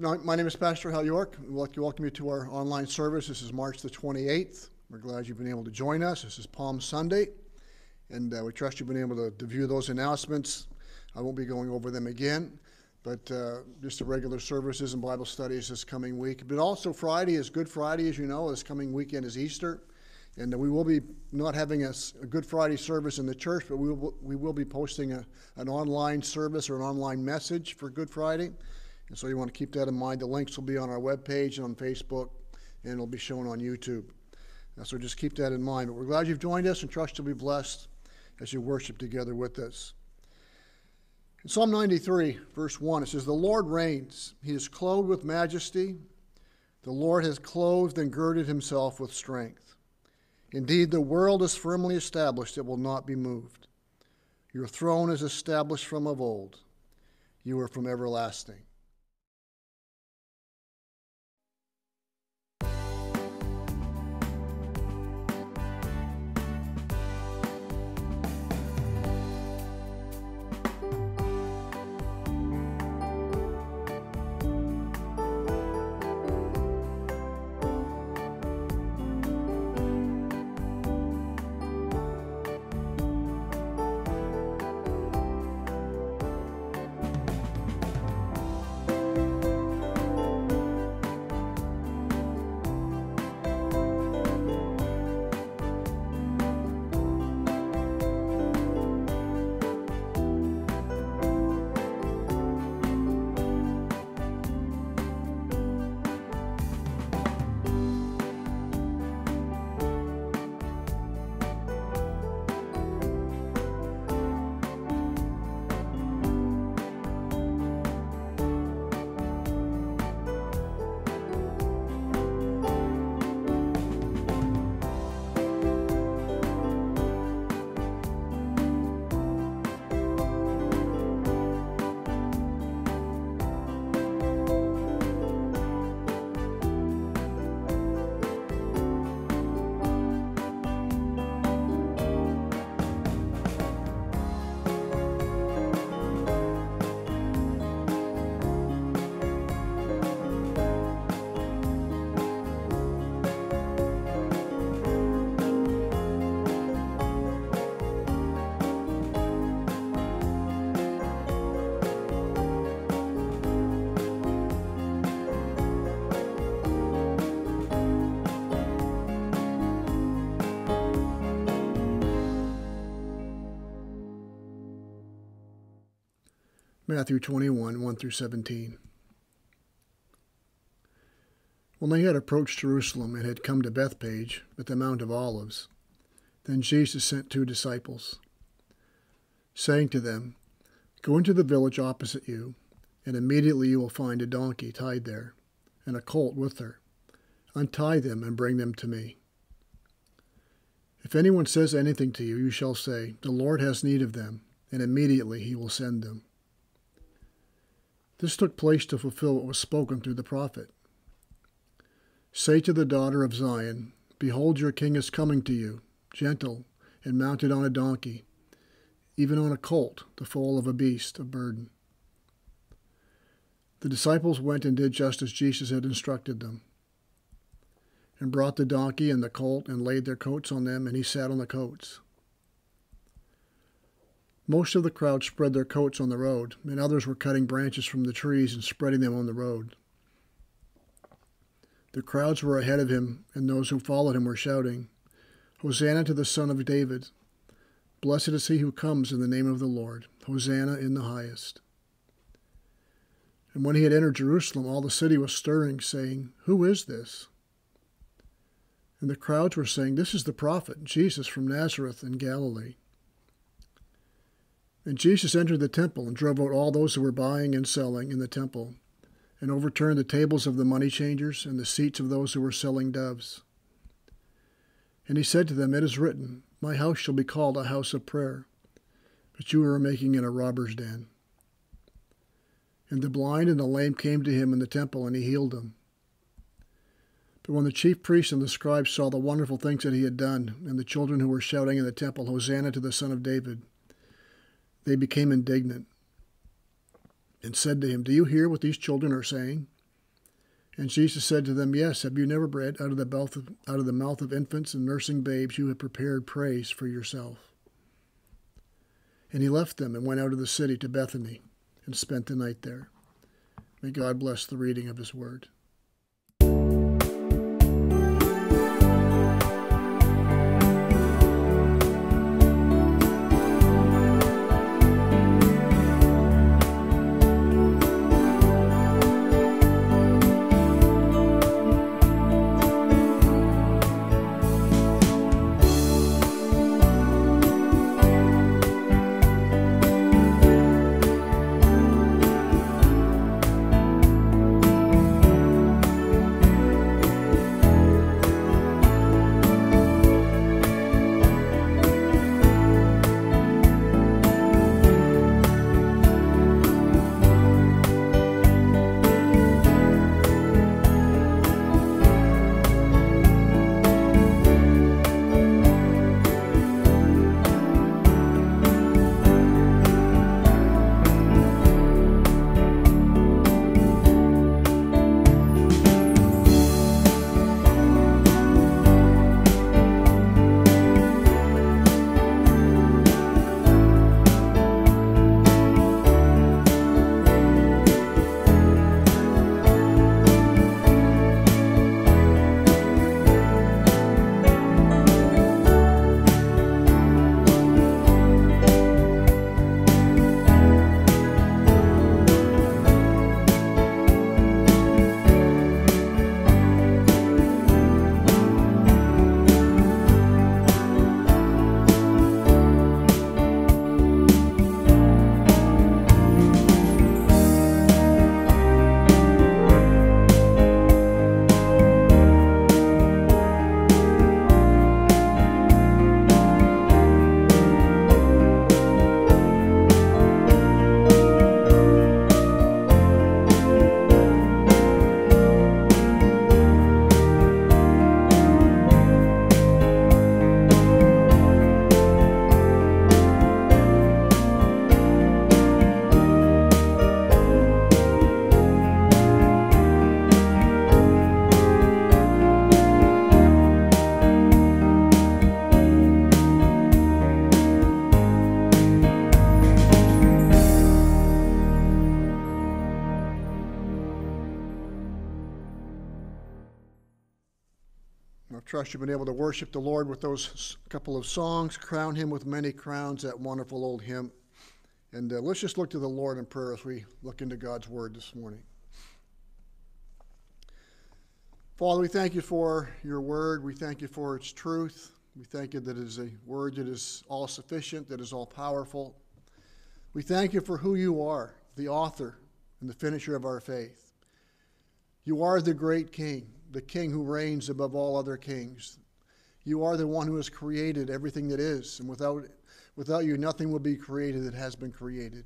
My name is Pastor Hal York. We'd like to welcome you to our online service. This is March the 28th. We're glad you've been able to join us. This is Palm Sunday, and uh, we trust you've been able to, to view those announcements. I won't be going over them again, but uh, just the regular services and Bible studies this coming week. But also, Friday is Good Friday, as you know. This coming weekend is Easter. And uh, we will be not having a Good Friday service in the church, but we will, we will be posting a, an online service or an online message for Good Friday. And so you want to keep that in mind. The links will be on our webpage and on Facebook, and it'll be shown on YouTube. So just keep that in mind. But we're glad you've joined us and trust you'll be blessed as you worship together with us. In Psalm 93, verse 1, it says, The Lord reigns. He is clothed with majesty. The Lord has clothed and girded himself with strength. Indeed, the world is firmly established, it will not be moved. Your throne is established from of old. You are from everlasting. Matthew 21, 1 through 17. When they had approached Jerusalem and had come to Bethpage at the Mount of Olives, then Jesus sent two disciples, saying to them, Go into the village opposite you, and immediately you will find a donkey tied there, and a colt with her. Untie them and bring them to me. If anyone says anything to you, you shall say, The Lord has need of them, and immediately he will send them. This took place to fulfill what was spoken through the prophet. Say to the daughter of Zion, Behold, your king is coming to you, gentle and mounted on a donkey, even on a colt, the foal of a beast of burden. The disciples went and did just as Jesus had instructed them, and brought the donkey and the colt and laid their coats on them, and he sat on the coats. Most of the crowd spread their coats on the road, and others were cutting branches from the trees and spreading them on the road. The crowds were ahead of him, and those who followed him were shouting, Hosanna to the Son of David! Blessed is he who comes in the name of the Lord! Hosanna in the highest! And when he had entered Jerusalem, all the city was stirring, saying, Who is this? And the crowds were saying, This is the prophet, Jesus from Nazareth in Galilee. And Jesus entered the temple and drove out all those who were buying and selling in the temple, and overturned the tables of the money changers and the seats of those who were selling doves. And he said to them, It is written, My house shall be called a house of prayer, but you are making it a robber's den. And the blind and the lame came to him in the temple, and he healed them. But when the chief priests and the scribes saw the wonderful things that he had done, and the children who were shouting in the temple, Hosanna to the Son of David, they became indignant and said to him, Do you hear what these children are saying? And Jesus said to them, Yes, have you never read out of the mouth of, out of the mouth of infants and nursing babes you have prepared praise for yourself? And he left them and went out of the city to Bethany and spent the night there. May God bless the reading of his word. You've been able to worship the Lord with those couple of songs, crown him with many crowns, that wonderful old hymn. And uh, let's just look to the Lord in prayer as we look into God's word this morning. Father, we thank you for your word. We thank you for its truth. We thank you that it is a word that is all sufficient, that is all powerful. We thank you for who you are, the author and the finisher of our faith. You are the great King the king who reigns above all other kings. You are the one who has created everything that is, and without, without you, nothing will be created that has been created.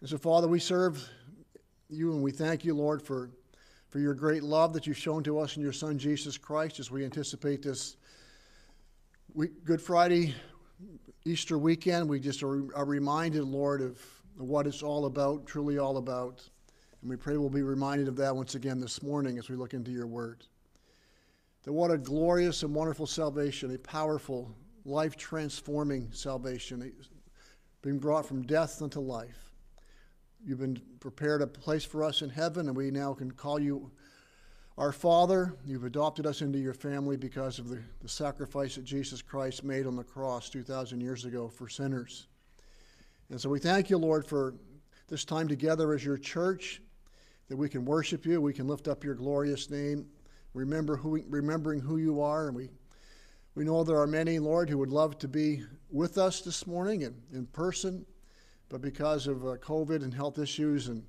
And so, Father, we serve you and we thank you, Lord, for, for your great love that you've shown to us in your Son, Jesus Christ, as we anticipate this week, Good Friday, Easter weekend. We just are, are reminded, Lord, of what it's all about, truly all about. And we pray we'll be reminded of that once again this morning as we look into your word. That what a glorious and wonderful salvation, a powerful, life transforming salvation, being brought from death unto life. You've been prepared a place for us in heaven, and we now can call you our Father. You've adopted us into your family because of the, the sacrifice that Jesus Christ made on the cross 2,000 years ago for sinners. And so we thank you, Lord, for this time together as your church that we can worship you, we can lift up your glorious name, remember who, remembering who you are. And we, we know there are many, Lord, who would love to be with us this morning and in person, but because of uh, COVID and health issues, and,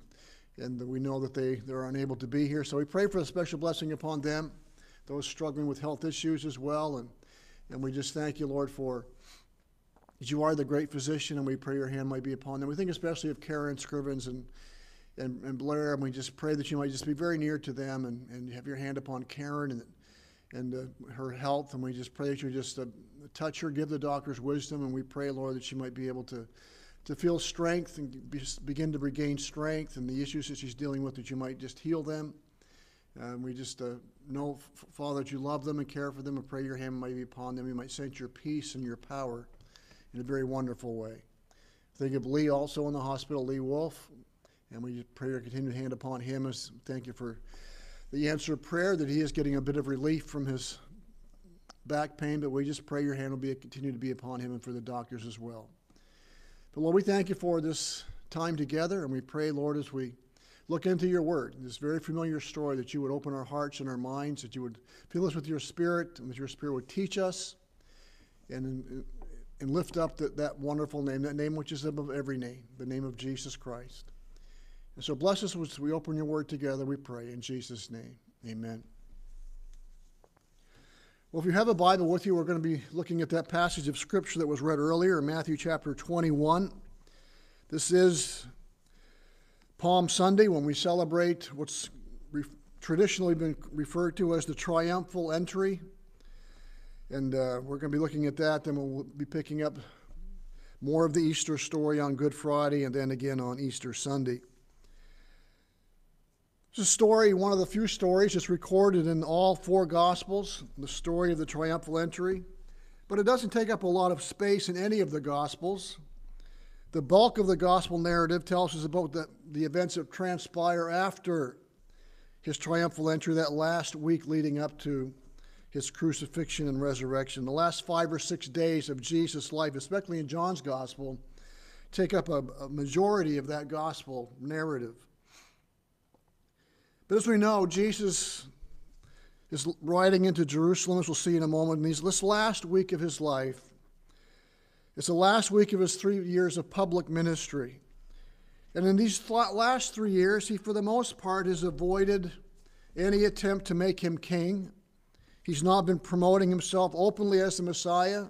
and we know that they, they're unable to be here. So we pray for a special blessing upon them, those struggling with health issues as well. And, and we just thank you, Lord, for you are the great physician, and we pray your hand might be upon them. We think especially of Karen Scrivens and and, and Blair, and we just pray that you might just be very near to them and, and have your hand upon Karen and, and uh, her health. And we just pray that you just uh, touch her, give the doctors wisdom, and we pray, Lord, that she might be able to, to feel strength and be, begin to regain strength and the issues that she's dealing with, that you might just heal them. And we just uh, know, Father, that you love them and care for them and pray your hand might be upon them. You might send your peace and your power in a very wonderful way. Think of Lee also in the hospital, Lee Wolf, and we just pray your continued hand upon him. As thank you for the answer of prayer that he is getting a bit of relief from his back pain, but we just pray your hand will be continue to be upon him and for the doctors as well. But Lord, we thank you for this time together, and we pray, Lord, as we look into your word, this very familiar story, that you would open our hearts and our minds, that you would fill us with your spirit, and that your spirit would teach us and, and lift up the, that wonderful name, that name which is above every name, the name of Jesus Christ. And so bless us as we open your word together, we pray. In Jesus' name, amen. Well, if you have a Bible with you, we're going to be looking at that passage of Scripture that was read earlier Matthew chapter 21. This is Palm Sunday when we celebrate what's re- traditionally been referred to as the triumphal entry. And uh, we're going to be looking at that. Then we'll be picking up more of the Easter story on Good Friday and then again on Easter Sunday. It's a story, one of the few stories that's recorded in all four Gospels, the story of the triumphal entry. But it doesn't take up a lot of space in any of the Gospels. The bulk of the Gospel narrative tells us about the, the events that transpire after his triumphal entry, that last week leading up to his crucifixion and resurrection. The last five or six days of Jesus' life, especially in John's Gospel, take up a, a majority of that Gospel narrative. As we know, Jesus is riding into Jerusalem, as we'll see in a moment. And this last week of his life, it's the last week of his three years of public ministry. And in these last three years, he, for the most part, has avoided any attempt to make him king. He's not been promoting himself openly as the Messiah.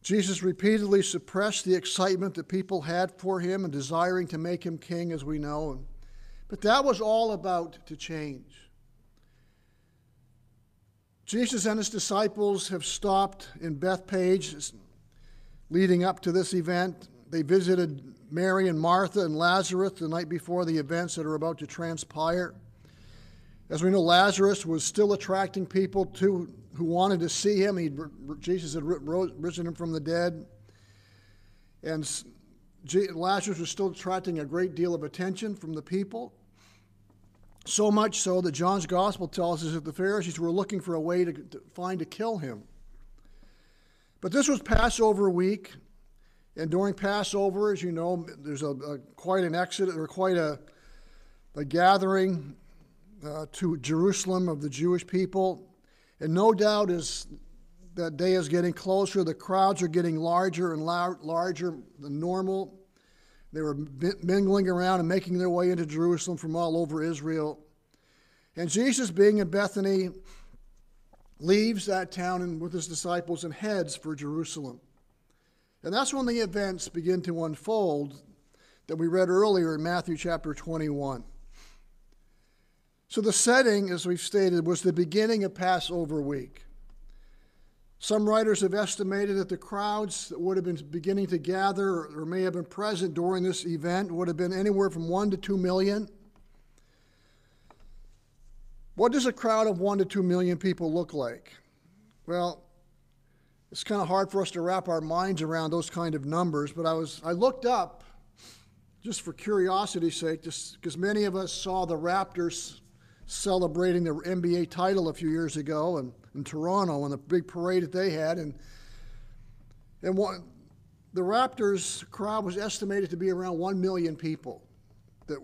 Jesus repeatedly suppressed the excitement that people had for him and desiring to make him king, as we know. But that was all about to change. Jesus and his disciples have stopped in Bethpage leading up to this event. They visited Mary and Martha and Lazarus the night before the events that are about to transpire. As we know, Lazarus was still attracting people to, who wanted to see him. He, Jesus had risen him from the dead. And Lazarus was still attracting a great deal of attention from the people. So much so that John's gospel tells us that the Pharisees were looking for a way to, to find to kill him. But this was Passover week, and during Passover, as you know, there's a, a quite an exodus or quite a, a gathering uh, to Jerusalem of the Jewish people. And no doubt as that day is getting closer, the crowds are getting larger and lar- larger than normal. They were mingling around and making their way into Jerusalem from all over Israel. And Jesus, being in Bethany, leaves that town and with his disciples and heads for Jerusalem. And that's when the events begin to unfold that we read earlier in Matthew chapter 21. So the setting, as we've stated, was the beginning of Passover week. Some writers have estimated that the crowds that would have been beginning to gather or may have been present during this event would have been anywhere from one to two million. What does a crowd of one to two million people look like? Well, it's kind of hard for us to wrap our minds around those kind of numbers, but I was I looked up just for curiosity's sake, just because many of us saw the Raptors celebrating their NBA title a few years ago and in Toronto and the big parade that they had. And, and one, the Raptors crowd was estimated to be around 1 million people that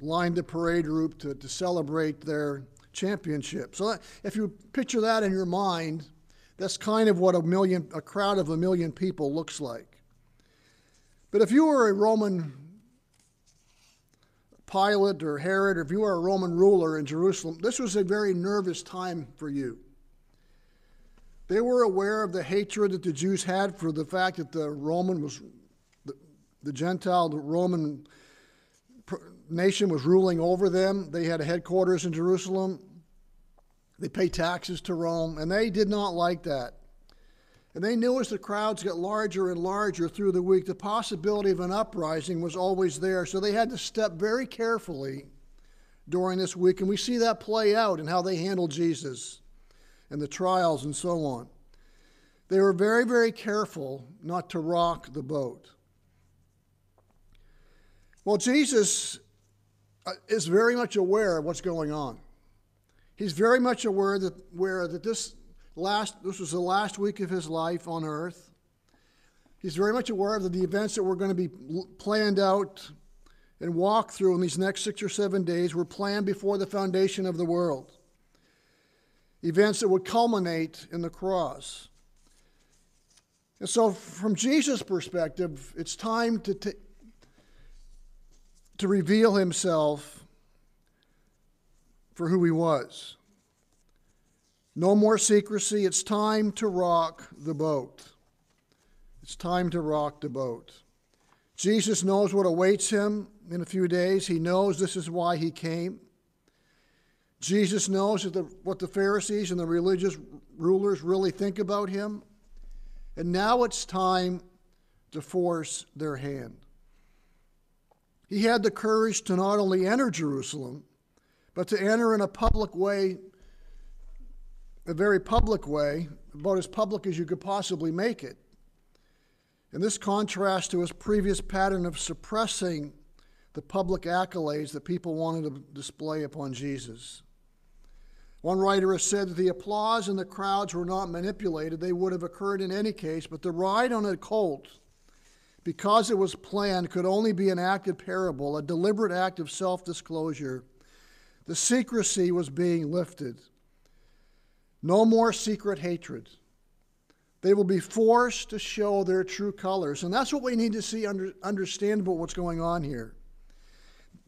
lined the parade route to, to celebrate their championship. So that, if you picture that in your mind, that's kind of what a million, a crowd of a million people looks like. But if you were a Roman Pilate or Herod, or if you were a Roman ruler in Jerusalem, this was a very nervous time for you. They were aware of the hatred that the Jews had for the fact that the Roman was, the, the Gentile, the Roman nation was ruling over them. They had a headquarters in Jerusalem. They pay taxes to Rome, and they did not like that. And they knew as the crowds got larger and larger through the week, the possibility of an uprising was always there. So they had to step very carefully during this week, and we see that play out in how they handled Jesus and the trials and so on. They were very, very careful not to rock the boat. Well, Jesus uh, is very much aware of what's going on. He's very much aware that, aware that this, last, this was the last week of his life on earth. He's very much aware of the events that were going to be planned out and walked through in these next six or seven days were planned before the foundation of the world. Events that would culminate in the cross. And so, from Jesus' perspective, it's time to, t- to reveal himself for who he was. No more secrecy. It's time to rock the boat. It's time to rock the boat. Jesus knows what awaits him in a few days. He knows this is why he came. Jesus knows what the Pharisees and the religious rulers really think about him. And now it's time to force their hand. He had the courage to not only enter Jerusalem, but to enter in a public way, a very public way, about as public as you could possibly make it. And this contrasts to his previous pattern of suppressing the public accolades that people wanted to display upon Jesus. One writer has said that the applause and the crowds were not manipulated, they would have occurred in any case, but the ride on a colt, because it was planned, could only be an acted parable, a deliberate act of self disclosure. The secrecy was being lifted. No more secret hatred. They will be forced to show their true colors. And that's what we need to see, under, understand about what's going on here.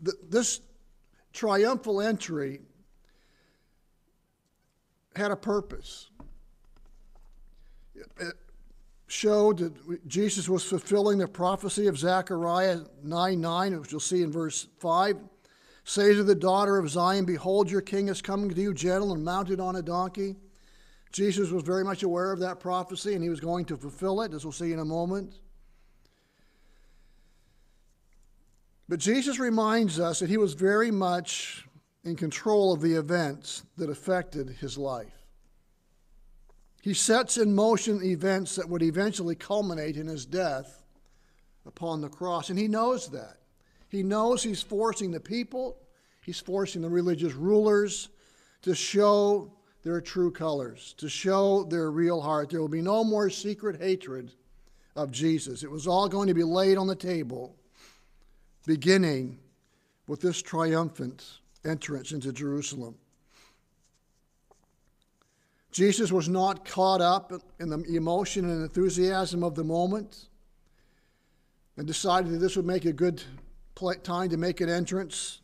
The, this triumphal entry had a purpose. It showed that Jesus was fulfilling the prophecy of Zechariah 9 9, which you'll see in verse 5. Say to the daughter of Zion, Behold, your king is coming to you, gentle and mounted on a donkey Jesus was very much aware of that prophecy and he was going to fulfill it, as we'll see in a moment. But Jesus reminds us that he was very much in control of the events that affected his life. He sets in motion events that would eventually culminate in his death upon the cross, and he knows that. He knows he's forcing the people, he's forcing the religious rulers to show their true colors, to show their real heart. There will be no more secret hatred of Jesus. It was all going to be laid on the table, beginning with this triumphant entrance into Jerusalem. Jesus was not caught up in the emotion and enthusiasm of the moment and decided that this would make a good time to make an entrance.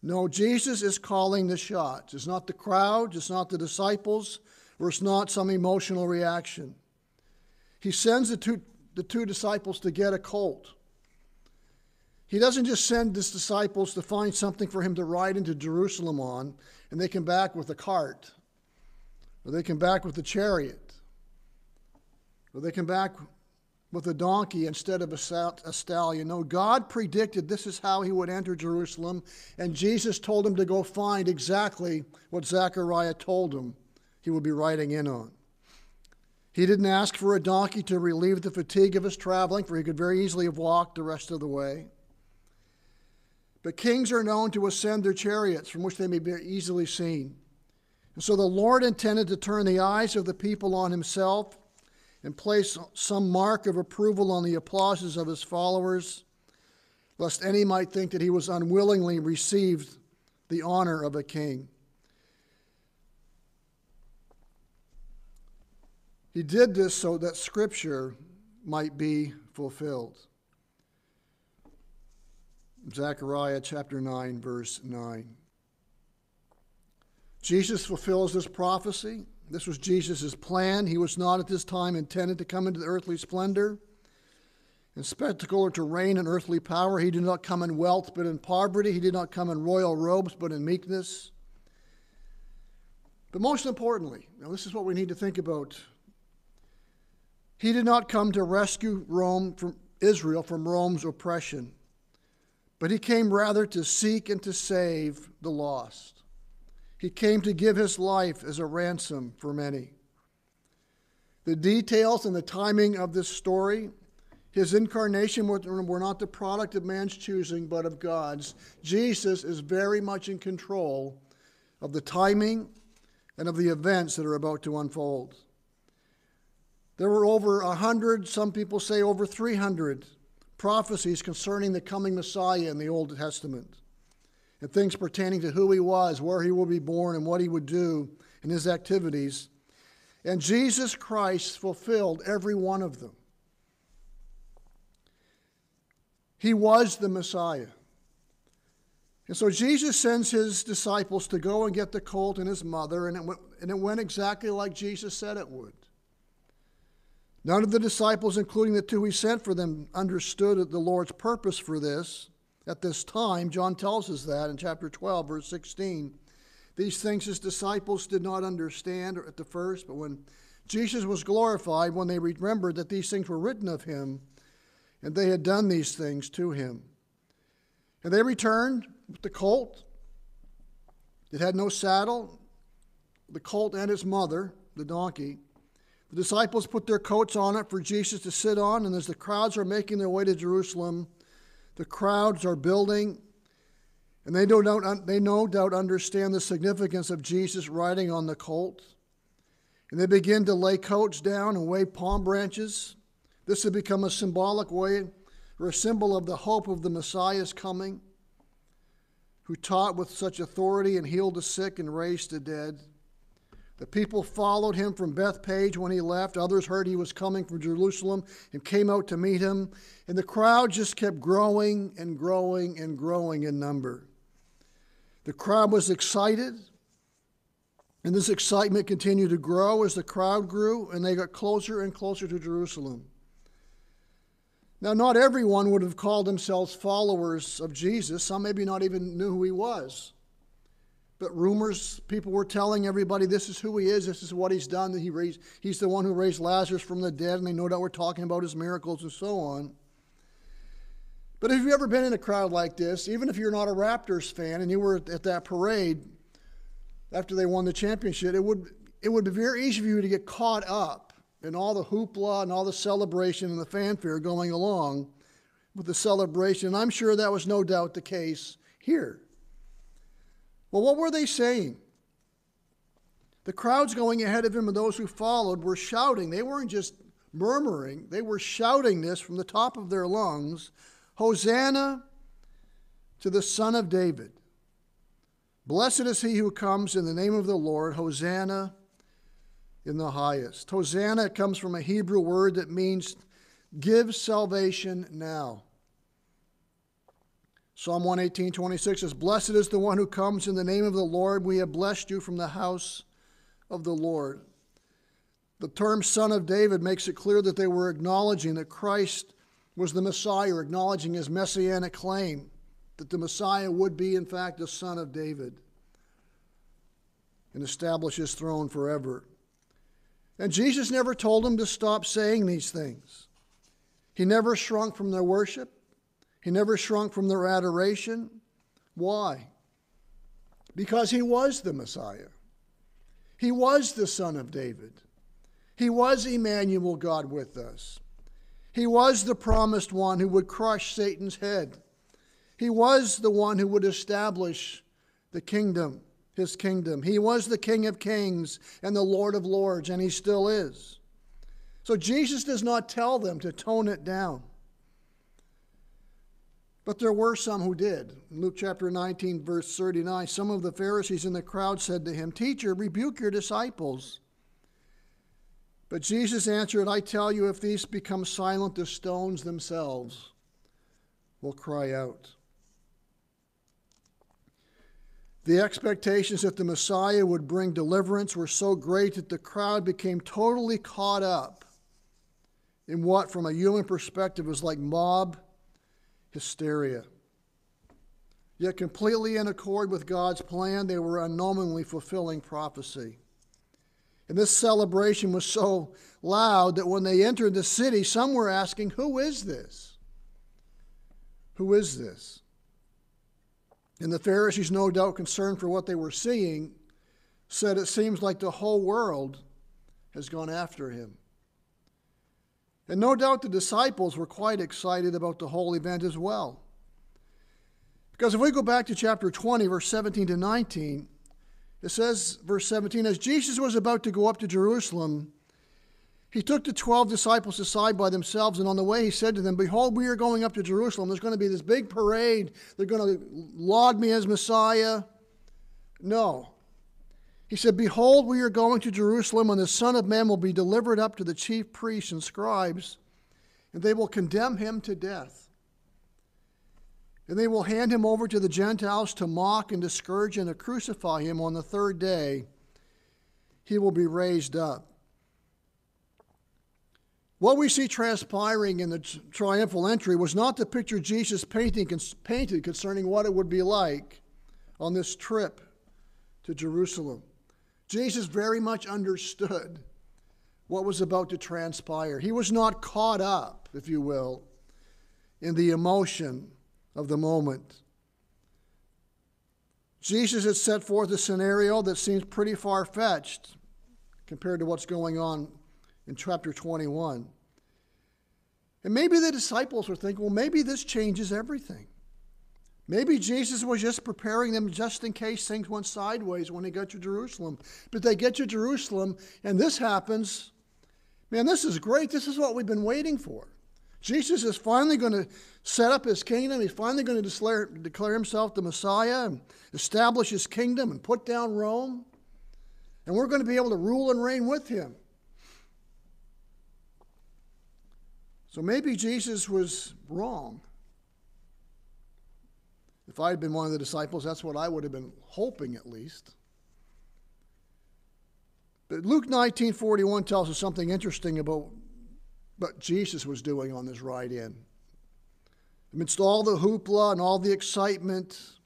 No, Jesus is calling the shots. It's not the crowd, it's not the disciples, or it's not some emotional reaction. He sends the two, the two disciples to get a colt. He doesn't just send his disciples to find something for him to ride into Jerusalem on, and they come back with a cart, or they come back with a chariot, or they come back with a donkey instead of a stallion. No, God predicted this is how he would enter Jerusalem, and Jesus told him to go find exactly what Zechariah told him he would be riding in on. He didn't ask for a donkey to relieve the fatigue of his traveling, for he could very easily have walked the rest of the way. But kings are known to ascend their chariots, from which they may be easily seen. And so the Lord intended to turn the eyes of the people on himself and place some mark of approval on the applauses of his followers, lest any might think that he was unwillingly received the honor of a king. He did this so that Scripture might be fulfilled. Zechariah chapter 9, verse 9. Jesus fulfills this prophecy this was Jesus' plan. He was not at this time intended to come into the earthly splendor and spectacle or to reign in earthly power. He did not come in wealth, but in poverty. He did not come in royal robes, but in meekness. But most importantly, now this is what we need to think about. He did not come to rescue Rome from Israel from Rome's oppression, but he came rather to seek and to save the lost. He came to give his life as a ransom for many. The details and the timing of this story, his incarnation were not the product of man's choosing, but of God's. Jesus is very much in control of the timing and of the events that are about to unfold. There were over a hundred, some people say over 300 prophecies concerning the coming Messiah in the Old Testament, and things pertaining to who he was, where he will be born, and what he would do in his activities. And Jesus Christ fulfilled every one of them. He was the Messiah. And so Jesus sends his disciples to go and get the colt and his mother, and it went, and it went exactly like Jesus said it would. None of the disciples, including the two he sent for them, understood the Lord's purpose for this at this time. John tells us that in chapter 12, verse 16. These things his disciples did not understand at the first, but when Jesus was glorified, when they remembered that these things were written of him, and they had done these things to him. And they returned with the colt. It had no saddle, the colt and its mother, the donkey. The disciples put their coats on it for Jesus to sit on, and as the crowds are making their way to Jerusalem, the crowds are building, and they doubt, they no doubt understand the significance of Jesus riding on the colt. And they begin to lay coats down and wave palm branches. This had become a symbolic way or a symbol of the hope of the Messiah's coming, who taught with such authority and healed the sick and raised the dead. The people followed him from Bethpage when he left. Others heard he was coming from Jerusalem and came out to meet him. And the crowd just kept growing and growing and growing in number. The crowd was excited, and this excitement continued to grow as the crowd grew, and they got closer and closer to Jerusalem. Now, not everyone would have called themselves followers of Jesus. Some maybe not even knew who he was. But rumors, people were telling everybody this is who he is, this is what he's done, that he raised, he's the one who raised Lazarus from the dead, and they no doubt were talking about his miracles and so on. But have you've ever been in a crowd like this, even if you're not a Raptors fan and you were at that parade after they won the championship, it would, it would be very easy for you to get caught up in all the hoopla and all the celebration and the fanfare going along with the celebration. And I'm sure that was no doubt the case here. Well, what were they saying? The crowds going ahead of him and those who followed were shouting. They weren't just murmuring, they were shouting this from the top of their lungs Hosanna to the Son of David. Blessed is he who comes in the name of the Lord. Hosanna in the highest. Hosanna comes from a Hebrew word that means give salvation now. Psalm 118, 26 says, Blessed is the one who comes in the name of the Lord. We have blessed you from the house of the Lord. The term Son of David makes it clear that they were acknowledging that Christ was the Messiah, acknowledging his messianic claim that the Messiah would be, in fact, the Son of David and establish his throne forever. And Jesus never told them to stop saying these things. He never shrunk from their worship. He never shrunk from their adoration. Why? Because he was the Messiah. He was the Son of David. He was Emmanuel, God with us. He was the promised one who would crush Satan's head. He was the one who would establish the kingdom, his kingdom. He was the King of kings and the Lord of lords, and he still is. So Jesus does not tell them to tone it down. But there were some who did. In Luke chapter 19, verse 39, some of the Pharisees in the crowd said to him, Teacher, rebuke your disciples. But Jesus answered, I tell you, if these become silent, the stones themselves will cry out. The expectations that the Messiah would bring deliverance were so great that the crowd became totally caught up in what, from a human perspective, was like mob hysteria. Yet, completely in accord with God's plan, they were unknowingly fulfilling prophecy. And this celebration was so loud that when they entered the city, some were asking, Who is this? Who is this? And the Pharisees, no doubt concerned for what they were seeing, said it seems like the whole world has gone after him. And no doubt the disciples were quite excited about the whole event as well. Because if we go back to chapter 20, verse 17 to 19, it says, verse 17, as Jesus was about to go up to Jerusalem, he took the 12 disciples aside by themselves, and on the way he said to them, Behold, we are going up to Jerusalem. There's going to be this big parade. They're going to laud me as Messiah. No. He said, Behold, we are going to Jerusalem, and the Son of Man will be delivered up to the chief priests and scribes, and they will condemn him to death. And they will hand him over to the Gentiles to mock and to scourge and to crucify him on the third day. He will be raised up. What we see transpiring in the triumphal entry was not the picture Jesus painting, painted concerning what it would be like on this trip to Jerusalem. Jesus very much understood what was about to transpire. He was not caught up, if you will, in the emotion of the moment. Jesus had set forth a scenario that seems pretty far fetched compared to what's going on in chapter 21. And maybe the disciples were thinking, well, maybe this changes everything. Maybe Jesus was just preparing them just in case things went sideways when they got to Jerusalem. But they get to Jerusalem and this happens. Man, this is great. This is what we've been waiting for. Jesus is finally going to set up his kingdom. He's finally going to declare, declare himself the Messiah and establish his kingdom and put down Rome. And we're going to be able to rule and reign with him. So maybe Jesus was wrong. If I had been one of the disciples, that's what I would have been hoping at least. But Luke 19:41 tells us something interesting about what Jesus was doing on this ride in. Amidst all the hoopla and all the excitement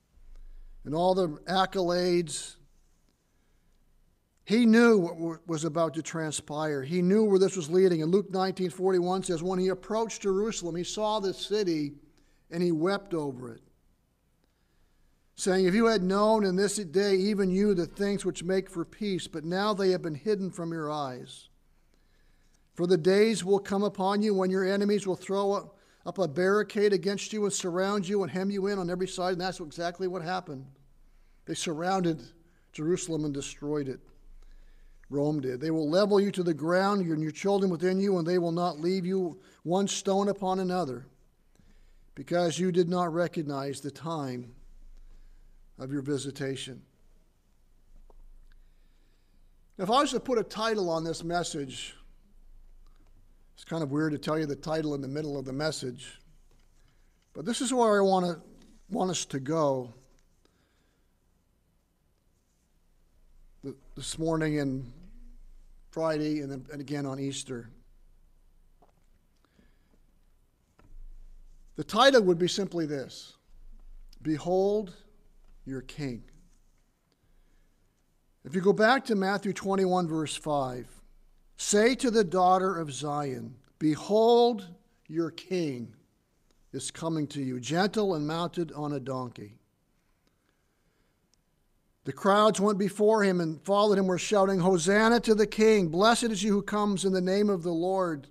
and all the accolades, he knew what was about to transpire. He knew where this was leading. And Luke 19 41 says, When he approached Jerusalem, he saw the city and he wept over it, saying, If you had known in this day, even you, the things which make for peace, but now they have been hidden from your eyes. For the days will come upon you when your enemies will throw up a barricade against you and surround you and hem you in on every side. And that's exactly what happened. They surrounded Jerusalem and destroyed it. Rome did. They will level you to the ground, you and your children within you, and they will not leave you one stone upon another, because you did not recognize the time of your visitation. If I was to put a title on this message, it's kind of weird to tell you the title in the middle of the message, but this is where I want to want us to go this morning and Friday and, then, and again on Easter. The title would be simply this Behold your King. If you go back to Matthew 21, verse 5, say to the daughter of Zion, Behold your King is coming to you, gentle and mounted on a donkey the crowds went before him and followed him, were shouting, Hosanna to the King! Blessed is he who comes in the name of the Lord.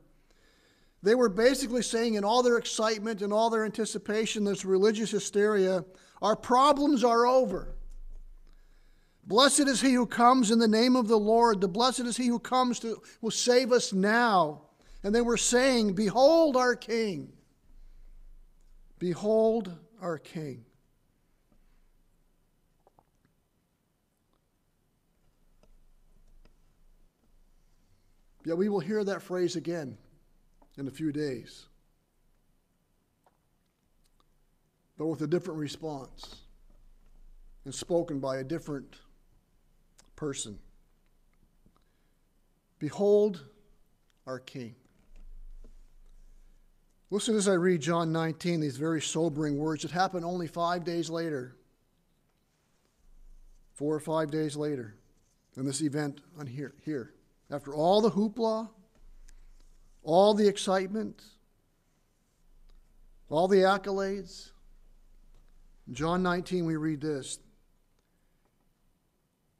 They were basically saying, in all their excitement and all their anticipation, this religious hysteria, our problems are over. Blessed is he who comes in the name of the Lord. The blessed is he who comes to will save us now. And they were saying, Behold our King. Behold our King. Yet we will hear that phrase again in a few days, but with a different response and spoken by a different person. Behold our King. Listen as I read John 19, these very sobering words that happened only five days later. Four or five days later, in this event on here. here. After all the hoopla, all the excitement, all the accolades, In John 19, we read this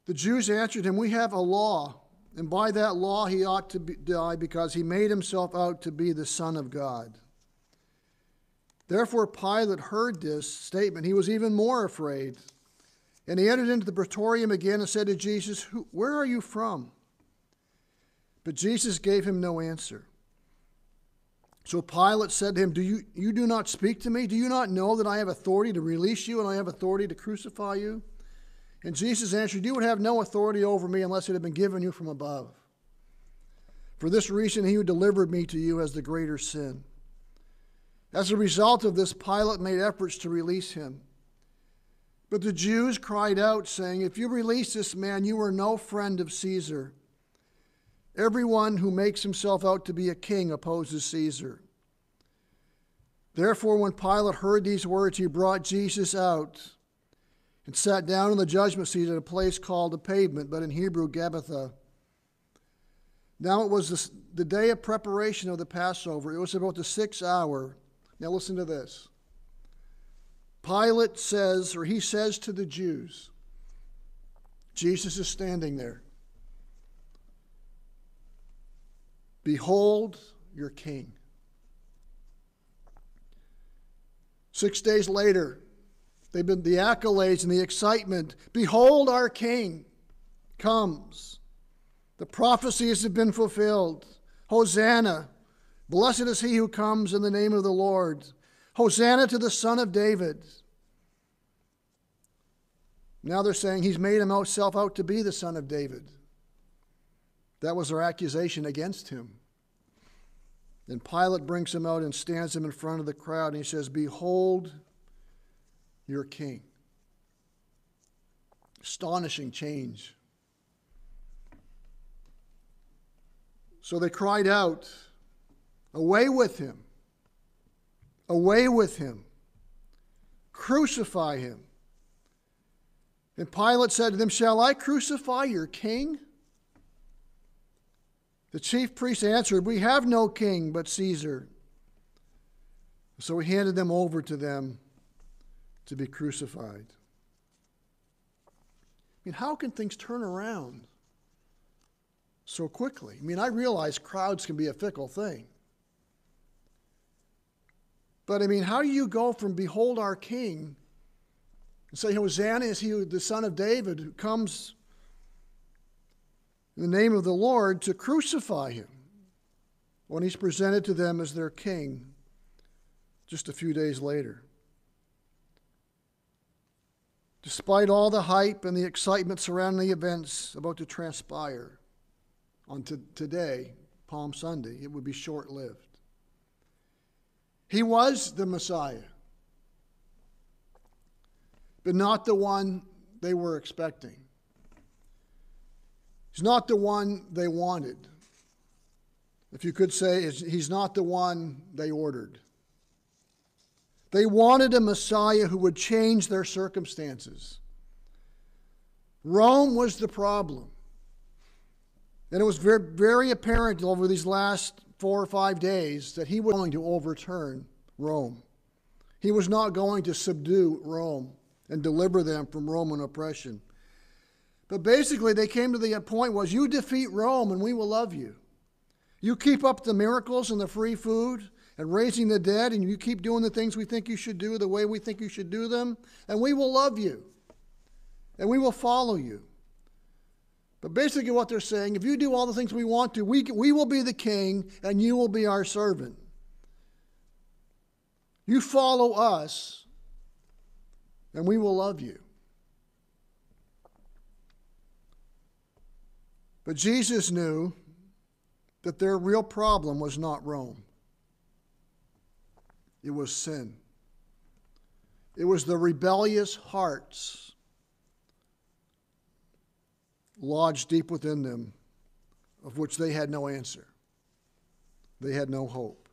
The Jews answered him, We have a law, and by that law he ought to be, die because he made himself out to be the Son of God. Therefore, Pilate heard this statement. He was even more afraid. And he entered into the praetorium again and said to Jesus, Where are you from? But Jesus gave him no answer. So Pilate said to him, do you, you do not speak to me? Do you not know that I have authority to release you and I have authority to crucify you? And Jesus answered, You would have no authority over me unless it had been given you from above. For this reason, he who delivered me to you has the greater sin. As a result of this, Pilate made efforts to release him. But the Jews cried out, saying, If you release this man, you are no friend of Caesar. Everyone who makes himself out to be a king opposes Caesar. Therefore, when Pilate heard these words, he brought Jesus out and sat down in the judgment seat at a place called the pavement, but in Hebrew, Gabbatha. Now it was the day of preparation of the Passover. It was about the sixth hour. Now listen to this. Pilate says, or he says to the Jews, Jesus is standing there. Behold your king. Six days later, they've been the accolades and the excitement. Behold, our king comes. The prophecies have been fulfilled. Hosanna. Blessed is he who comes in the name of the Lord. Hosanna to the Son of David. Now they're saying he's made himself out to be the Son of David. That was their accusation against him. Then Pilate brings him out and stands him in front of the crowd, and he says, Behold your king. Astonishing change. So they cried out, Away with him! Away with him! Crucify him! And Pilate said to them, Shall I crucify your king? The chief priests answered, We have no king but Caesar. So he handed them over to them to be crucified. I mean, how can things turn around so quickly? I mean, I realize crowds can be a fickle thing. But I mean, how do you go from behold our king and say, Hosanna is he the son of David who comes in the name of the Lord to crucify him when he's presented to them as their king just a few days later. Despite all the hype and the excitement surrounding the events about to transpire on to today, Palm Sunday, it would be short lived. He was the Messiah, but not the one they were expecting. He's not the one they wanted. If you could say, he's not the one they ordered. They wanted a Messiah who would change their circumstances. Rome was the problem. And it was very, very apparent over these last four or five days that he was going to overturn Rome. He was not going to subdue Rome and deliver them from Roman oppression. But basically, they came to the point was you defeat Rome and we will love you. You keep up the miracles and the free food and raising the dead, and you keep doing the things we think you should do the way we think you should do them, and we will love you and we will follow you. But basically, what they're saying if you do all the things we want to, we, we will be the king and you will be our servant. You follow us and we will love you. But Jesus knew that their real problem was not Rome, it was sin. It was the rebellious hearts lodged deep within them, of which they had no answer. They had no hope.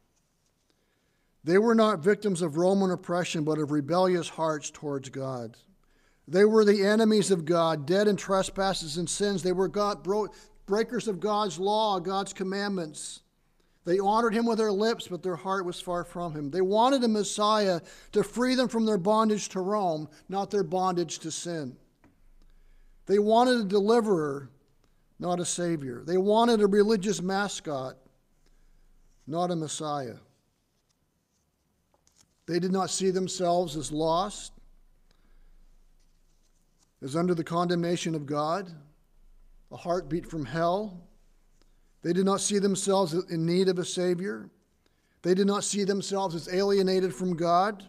They were not victims of Roman oppression, but of rebellious hearts towards God. They were the enemies of God, dead in trespasses and sins. They were God, breakers of God's law, God's commandments. They honored him with their lips, but their heart was far from him. They wanted a Messiah to free them from their bondage to Rome, not their bondage to sin. They wanted a deliverer, not a savior. They wanted a religious mascot, not a Messiah. They did not see themselves as lost, as under the condemnation of God, a heartbeat from hell. They did not see themselves in need of a Savior. They did not see themselves as alienated from God,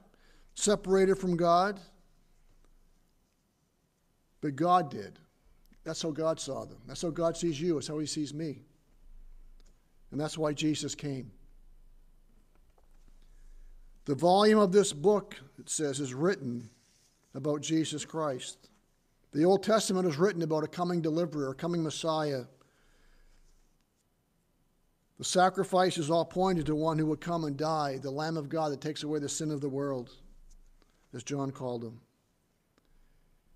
separated from God. But God did. That's how God saw them. That's how God sees you. That's how He sees me. And that's why Jesus came. The volume of this book, it says, is written about Jesus Christ. The Old Testament is written about a coming deliverer, a coming Messiah. The sacrifices all pointed to one who would come and die, the Lamb of God that takes away the sin of the world, as John called him.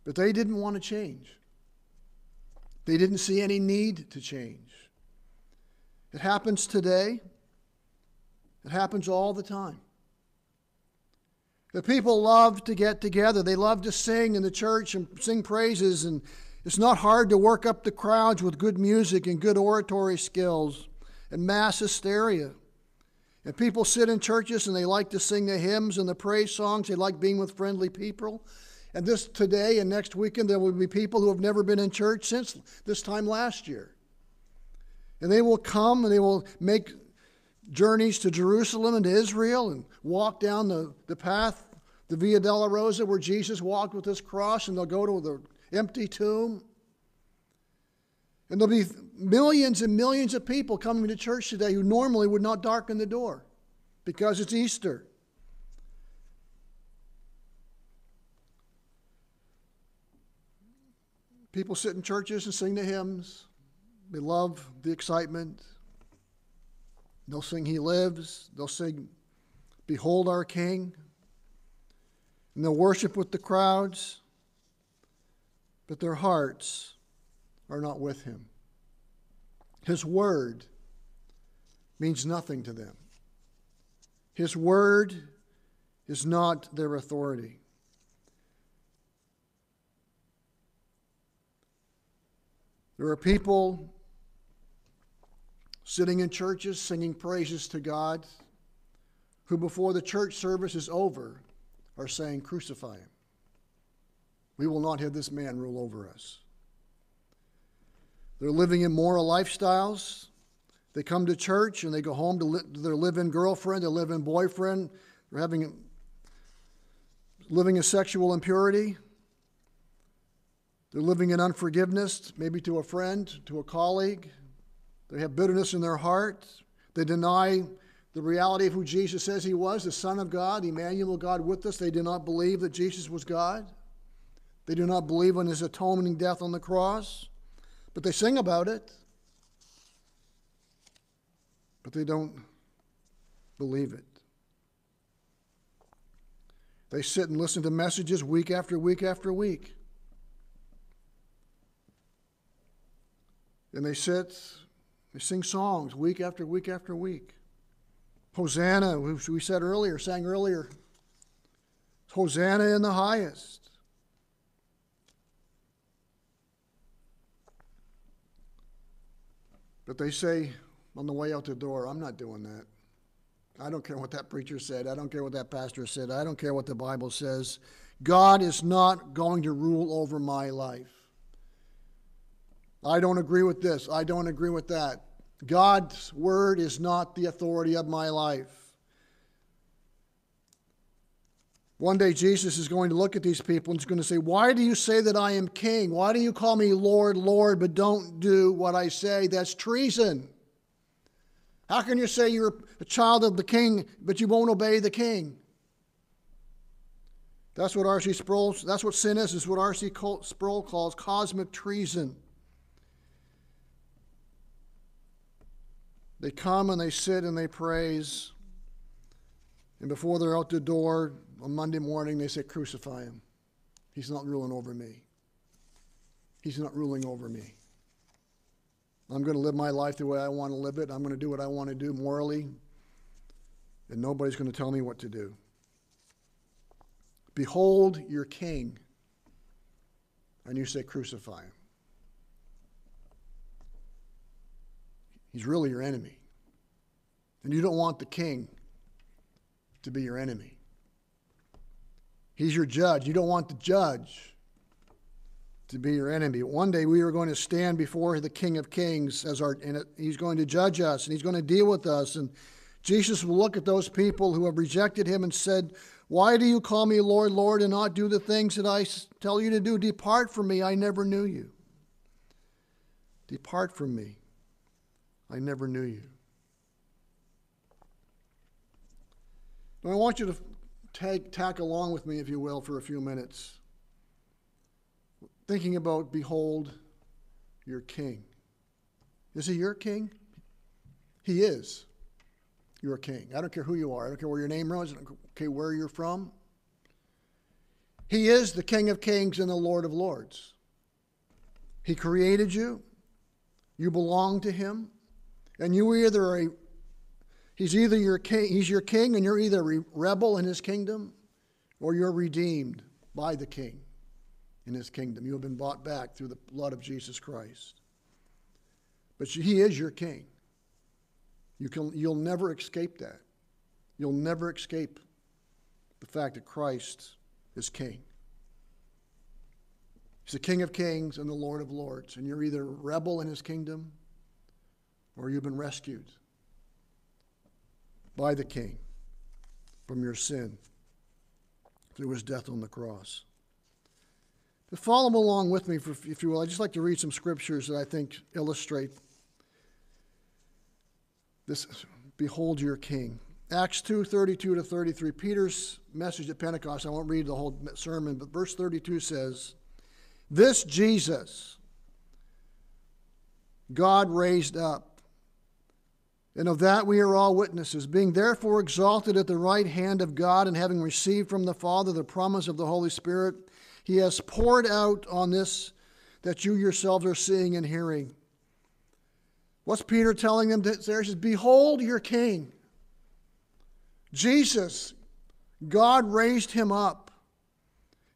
But they didn't want to change. They didn't see any need to change. It happens today, it happens all the time. The people love to get together. They love to sing in the church and sing praises, and it's not hard to work up the crowds with good music and good oratory skills and mass hysteria. And people sit in churches and they like to sing the hymns and the praise songs. They like being with friendly people. And this today and next weekend, there will be people who have never been in church since this time last year. And they will come and they will make journeys to Jerusalem and to Israel and walk down the, the path, the Via Dolorosa, where Jesus walked with his cross, and they'll go to the empty tomb. And there'll be millions and millions of people coming to church today who normally would not darken the door because it's Easter. People sit in churches and sing the hymns. They love the excitement. They'll sing He Lives. They'll sing Behold Our King. And they'll worship with the crowds, but their hearts are not with Him. His word means nothing to them. His word is not their authority. There are people sitting in churches singing praises to God, who before the church service is over are saying, Crucify him. We will not have this man rule over us. They're living immoral lifestyles. They come to church and they go home to, li- their live in girlfriend, their live in boyfriend. They're having, living in sexual impurity. They're living in unforgiveness, maybe to a friend, to a colleague. They have bitterness in their heart. They deny the reality of who Jesus says he was, the Son of God, Emmanuel, God with us. They do not believe that Jesus was God. They do not believe in his atoning death on the cross. But they sing about it. But they don't believe it. They sit and listen to messages week after week after week. And they sit they sing songs week after week after week. Hosanna, which we said earlier, sang earlier. Hosanna in the highest. But they say on the way out the door, I'm not doing that. I don't care what that preacher said. I don't care what that pastor said. I don't care what the Bible says. God is not going to rule over my life. I don't agree with this. I don't agree with that. God's word is not the authority of my life. One day, Jesus is going to look at these people and he's going to say, Why do you say that I am king? Why do you call me Lord, Lord, but don't do what I say? That's treason. How can you say you're a child of the king, but you won't obey the king? That's what R.C. Sproul, that's what sin is, is what R.C. Sproul calls cosmic treason. They come and they sit and they praise. And before they're out the door on Monday morning, they say, Crucify him. He's not ruling over me. He's not ruling over me. I'm going to live my life the way I want to live it. I'm going to do what I want to do morally, and nobody's going to tell me what to do. Behold your king. And you say, Crucify him. He's really your enemy. And you don't want the king to be your enemy. He's your judge. You don't want the judge to be your enemy. One day we are going to stand before the King of Kings as our, and he's going to judge us and he's going to deal with us. And Jesus will look at those people who have rejected him and said, Why do you call me Lord, Lord, and not do the things that I tell you to do? Depart from me, I never knew you. Depart from me, I never knew you. Now, I want you to tag, tack along with me, if you will, for a few minutes thinking about, behold, your king. Is he your king? He is your king. I don't care who you are. I don't care where your name is. I don't care where you're from. He is the King of kings and the Lord of lords. He created you. You belong to him. And you either a He's either your king, he's your king and you're either a rebel in his kingdom or you're redeemed by the king in his kingdom. You have been bought back through the blood of Jesus Christ. But he is your king. You can, you'll never escape that. You'll never escape the fact that Christ is king. He's the King of kings and the Lord of lords. And you're either a rebel in his kingdom or you've been rescued by the king from your sin through his death on the cross. To follow along with me, for, if you will, I'd just like to read some scriptures that I think illustrate this behold your king. Acts 2 32 to 33. Peter's message at Pentecost, I won't read the whole sermon, but verse 32 says, This Jesus God raised up, and of that we are all witnesses, being therefore exalted at the right hand of God, and having received from the Father the promise of the Holy Spirit he has poured out on this that you yourselves are seeing and hearing. What's Peter telling them there? He says, Behold your king. Jesus, God raised him up,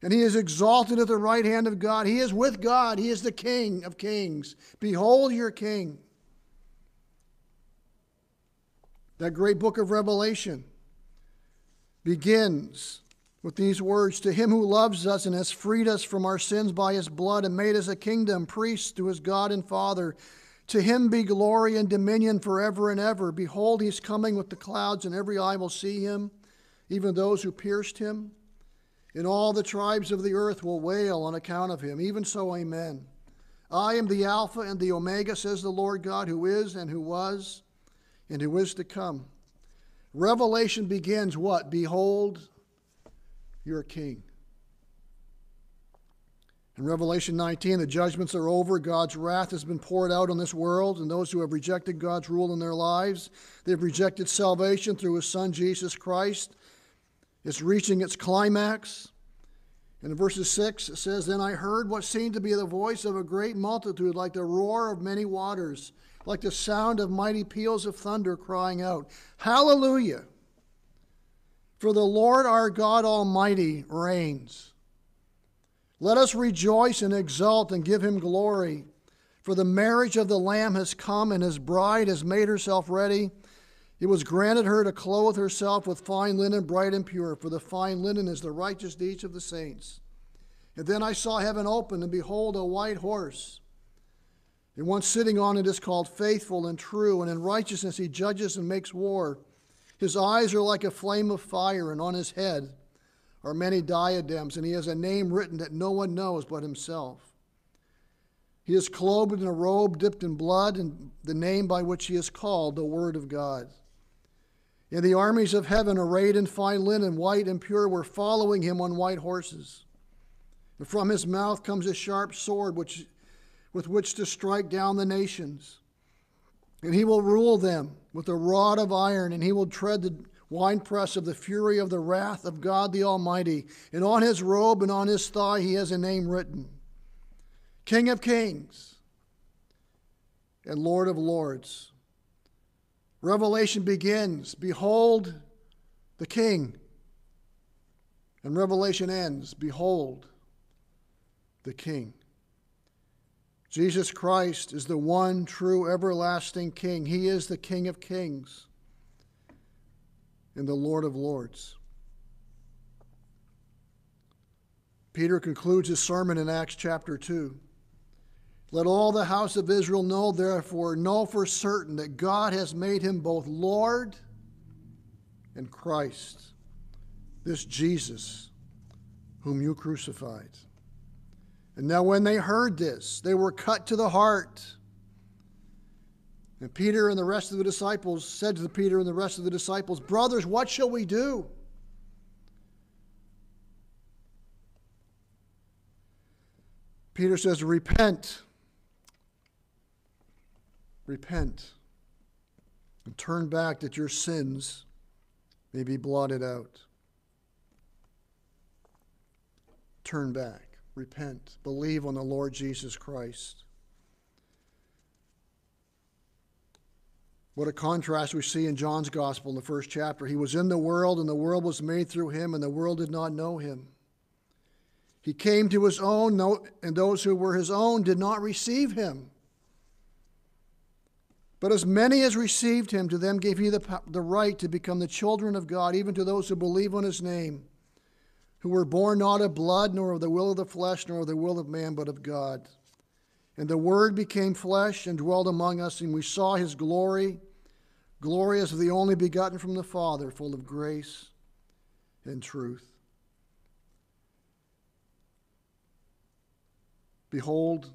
and he is exalted at the right hand of God. He is with God, he is the king of kings. Behold your king. That great book of Revelation begins with these words To him who loves us and has freed us from our sins by his blood and made us a kingdom, priests to his God and Father. To him be glory and dominion forever and ever. Behold, he is coming with the clouds, and every eye will see him, even those who pierced him. And all the tribes of the earth will wail on account of him. Even so, amen. I am the Alpha and the Omega, says the Lord God, who is and who was and who is to come. Revelation begins what? Behold, you're king. In Revelation 19, the judgments are over. God's wrath has been poured out on this world and those who have rejected God's rule in their lives. They've rejected salvation through his son, Jesus Christ. It's reaching its climax. And in verses 6, it says, Then I heard what seemed to be the voice of a great multitude, like the roar of many waters, like the sound of mighty peals of thunder, crying out, Hallelujah! For the Lord our God Almighty reigns. Let us rejoice and exult and give him glory. For the marriage of the Lamb has come, and his bride has made herself ready. It was granted her to clothe herself with fine linen, bright and pure, for the fine linen is the righteous deeds of the saints. And then I saw heaven open, and behold, a white horse. And one sitting on it is called Faithful and True, and in righteousness he judges and makes war. His eyes are like a flame of fire, and on his head are many diadems, and he has a name written that no one knows but himself. He is clothed in a robe dipped in blood, and the name by which he is called, the Word of God. And the armies of heaven, arrayed in fine linen, white and pure, were following him on white horses. And from his mouth comes a sharp sword which, with which to strike down the nations and he will rule them with a rod of iron, and he will tread the winepress of the fury of the wrath of God the Almighty. And on his robe and on his thigh he has a name written King of Kings and Lord of lords. Revelation begins Behold the King. And Revelation ends Behold the King. Jesus Christ is the one true everlasting King. He is the King of kings and the Lord of lords. Peter concludes his sermon in Acts chapter 2. Let all the house of Israel know, therefore, know for certain that God has made him both Lord and Christ, this Jesus whom you crucified. And now, when they heard this, they were cut to the heart. And Peter and the rest of the disciples said to Peter and the rest of the disciples, Brothers, what shall we do? Peter says, Repent. Repent. And turn back that your sins may be blotted out. Turn back. Repent. Believe on the Lord Jesus Christ. What a contrast we see in John's Gospel in the first chapter. He was in the world, and the world was made through him, and the world did not know him. He came to his own, and those who were his own did not receive him. But as many as received him, to them gave he the, the right to become the children of God, even to those who believe on his name, who were born not of blood, nor of the will of the flesh, nor of the will of man, but of God. And the Word became flesh and dwelt among us, and we saw his glory, glory as of the only begotten from the Father, full of grace and truth. Behold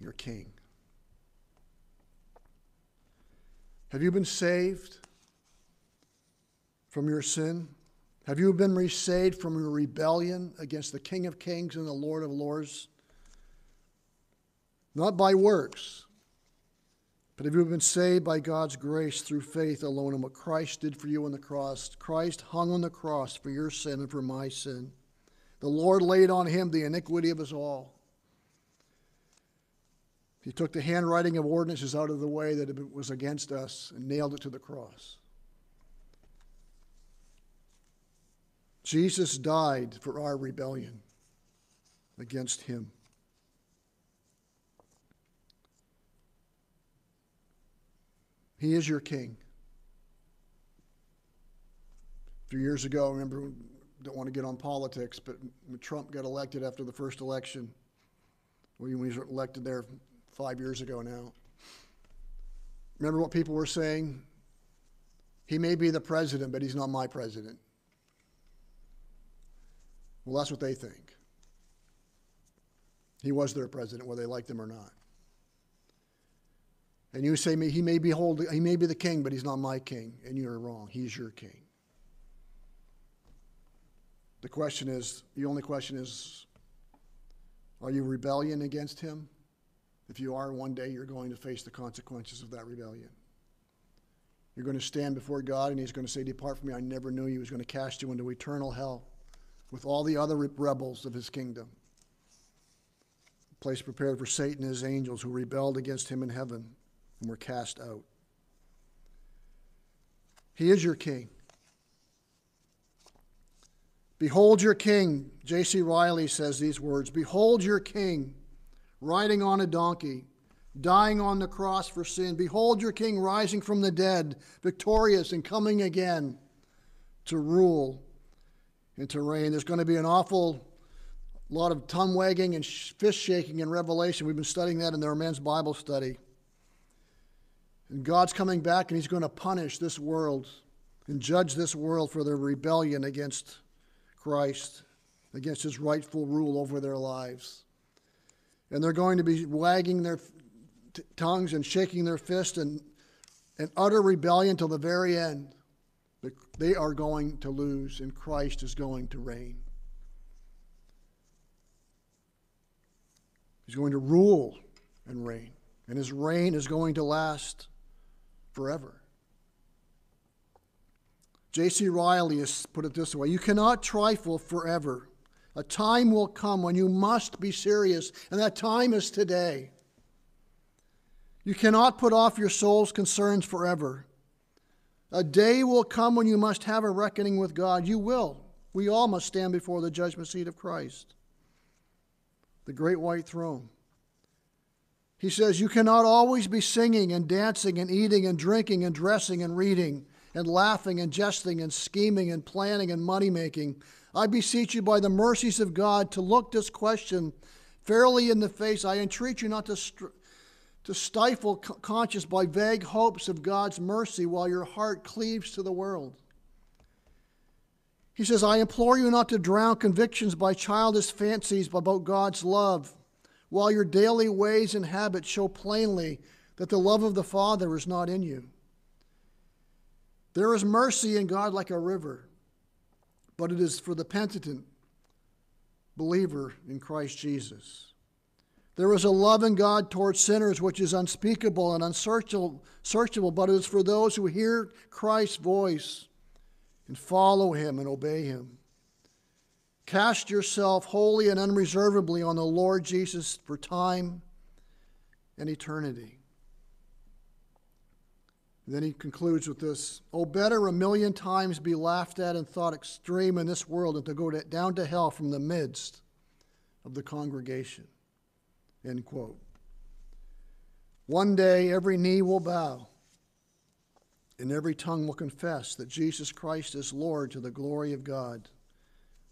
your king. Have you been saved from your sin? Have you been resaved from your rebellion against the King of Kings and the Lord of Lords? Not by works, but have you been saved by God's grace through faith alone in what Christ did for you on the cross? Christ hung on the cross for your sin and for my sin. The Lord laid on him the iniquity of us all. He took the handwriting of ordinances out of the way that it was against us and nailed it to the cross. Jesus died for our rebellion against him. He is your king. A few years ago, I remember, don't want to get on politics, but when Trump got elected after the first election, he was elected there five years ago now. Remember what people were saying? He may be the president, but he's not my president. Well, that's what they think. He was their president, whether they liked him or not. And you say he may be he may be the king, but he's not my king, and you're wrong. He's your king. The question is, the only question is, are you rebellion against him? If you are, one day you're going to face the consequences of that rebellion. You're going to stand before God and He's going to say, Depart from me, I never knew you. He's going to cast you into eternal hell with all the other rebels of His kingdom. A place prepared for Satan and his angels who rebelled against Him in heaven and were cast out. He is your king. Behold your king. J.C. Ryle says these words Behold your king riding on a donkey, dying on the cross for sin. Behold your king rising from the dead, victorious and coming again to rule and reign. There's going to be an awful lot of tongue wagging and fist shaking in Revelation. We've been studying that in their men's Bible study. And God's coming back and he's going to punish this world and judge this world for their rebellion against Christ, against his rightful rule over their lives and they're going to be wagging their t- tongues and shaking their fists and, and utter rebellion till the very end. They are going to lose, and Christ is going to reign. He's going to rule and reign, and his reign is going to last forever. J.C. Ryle has put it this way You cannot trifle forever a time will come when you must be serious, and that time is today. You cannot put off your soul's concerns forever. A day will come when you must have a reckoning with God. You will. We all must stand before the judgment seat of Christ, the great white throne. He says, You cannot always be singing and dancing and eating and drinking and dressing and reading and laughing and jesting and scheming and planning and money making. I beseech you by the mercies of God to look this question fairly in the face. I entreat you not to, to stifle conscience by vague hopes of God's mercy while your heart cleaves to the world. He says, I implore you not to drown convictions by childish fancies about God's love, while your daily ways and habits show plainly that the love of the Father is not in you. There is mercy in God like a river, but it is for the penitent believer in Christ Jesus. There is a love in God towards sinners which is unspeakable and unsearchable, but it is for those who hear Christ's voice and follow him and obey him. Cast yourself wholly and unreservedly on the Lord Jesus for time and eternity. then he concludes with this Oh, better a million times be laughed at and thought extreme in this world than to go down to hell from the midst of the congregation. End quote. One day every knee will bow and every tongue will confess that Jesus Christ is Lord to the glory of God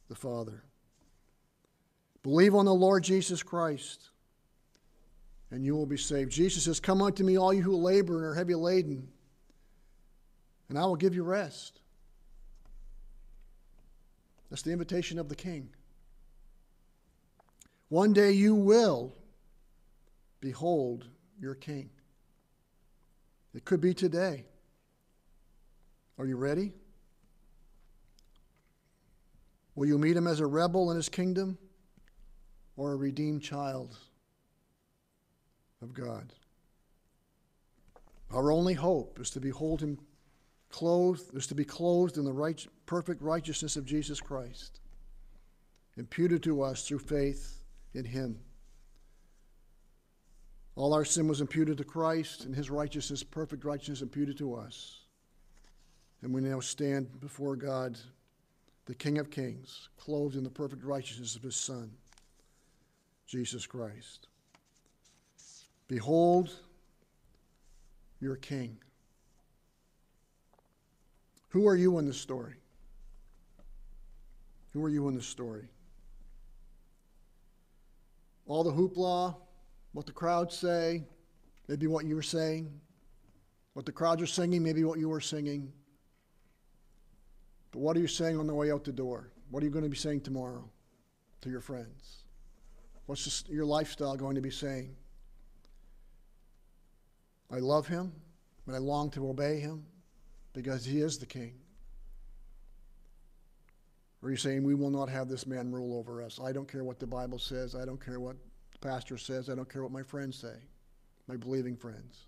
the Father. Believe on the Lord Jesus Christ, and you will be saved. Jesus says, Come unto me, all you who labor and are heavy laden, and I will give you rest. That's the invitation of the King. One day you will behold your King. It could be today. Are you ready? Will you meet him as a rebel in his kingdom or a redeemed child of God? Our only hope is to behold him clothed, is to be clothed in the right, perfect righteousness of Jesus Christ, imputed to us through faith in him. All our sin was imputed to Christ, and his righteousness, perfect righteousness, imputed to us. And we now stand before God, the King of Kings, clothed in the perfect righteousness of his Son, Jesus Christ. Behold your King. Who are you in this story? Who are you in this story? All the hoopla, what the crowds say, maybe what you were saying, what the crowds are singing, maybe what you were singing. But what are you saying on the way out the door? What are you going to be saying tomorrow to your friends? What's your lifestyle going to be saying? I love him, but I long to obey him because he is the king. Or are you saying we will not have this man rule over us? I don't care what the Bible says. I don't care what pastor says. I don't care what my friends say, my believing friends.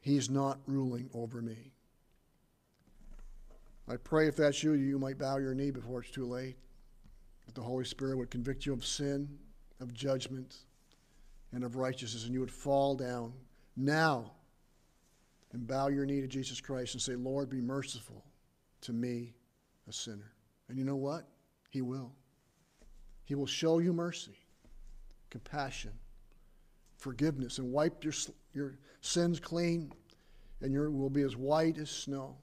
He's not ruling over me. I pray if that's you, you might bow your knee before it's too late. That the Holy Spirit would convict you of sin, of judgment, and of righteousness, and you would fall down now and bow your knee to Jesus Christ and say, Lord, be merciful to me, a sinner. And you know what? He will. He will show you mercy, compassion, forgiveness, and wipe your, your sins clean, and you will be as white as snow.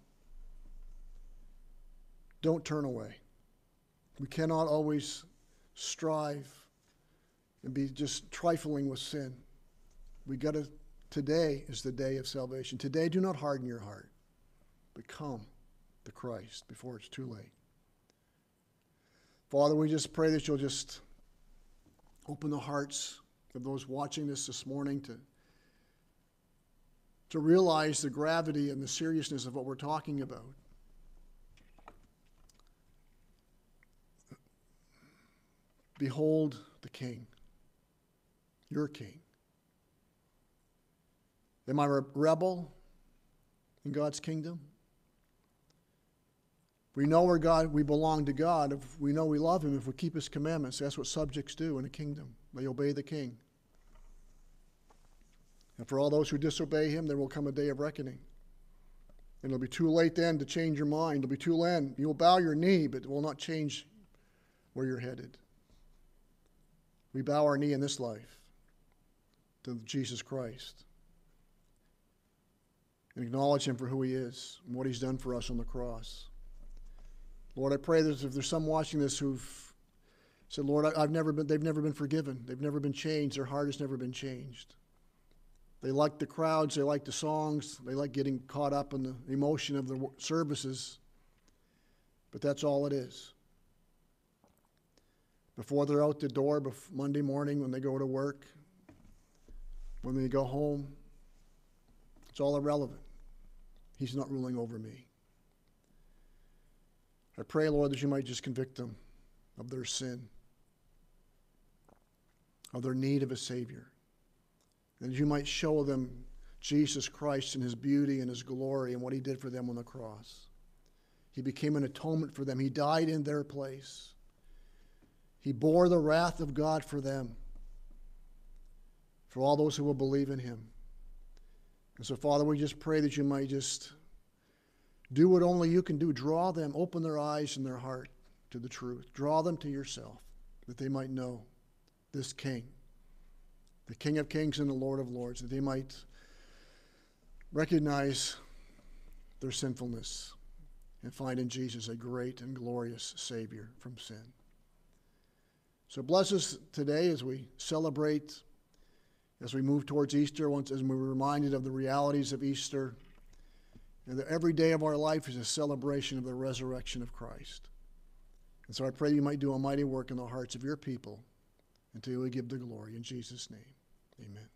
Don't turn away. We cannot always strive and be just trifling with sin. We got to, today is the day of salvation. Today, do not harden your heart, but come to Christ before it's too late. Father, we just pray that you'll just open the hearts of those watching this this morning to, to realize the gravity and the seriousness of what we're talking about. Behold the King, your King. Am I a rebel in God's kingdom? We know where God we belong to God. If we know we love Him, if we keep His commandments, that's what subjects do in a kingdom. They obey the king. And for all those who disobey him, there will come a day of reckoning. And it'll be too late then to change your mind. It'll be too late. You'll bow your knee, but it will not change where you're headed. We bow our knee in this life to Jesus Christ and acknowledge him for who he is and what he's done for us on the cross. Lord, I pray that if there's some watching this who've said, Lord, I, have never been, they've never been forgiven. They've never been changed. Their heart has never been changed. They like the crowds. They like the songs. They like getting caught up in the emotion of the services. But that's all it is. Before they're out the door, Monday morning when they go to work, when they go home, it's all irrelevant. He's not ruling over me. I pray, Lord, that you might just convict them of their sin, of their need of a Savior, and that you might show them Jesus Christ and his beauty and his glory and what he did for them on the cross. He became an atonement for them, he died in their place. He bore the wrath of God for them, for all those who will believe in him. And so, Father, we just pray that you might just do what only you can do. Draw them, open their eyes and their heart to the truth. Draw them to yourself, that they might know this King, the King of Kings and the Lord of Lords, that they might recognize their sinfulness and find in Jesus a great and glorious Savior from sin. So bless us today as we celebrate, as we move towards Easter, once as we're reminded of the realities of Easter, and that every day of our life is a celebration of the resurrection of Christ. And so I pray you might do a mighty work in the hearts of your people until we give the glory. In Jesus' name, amen.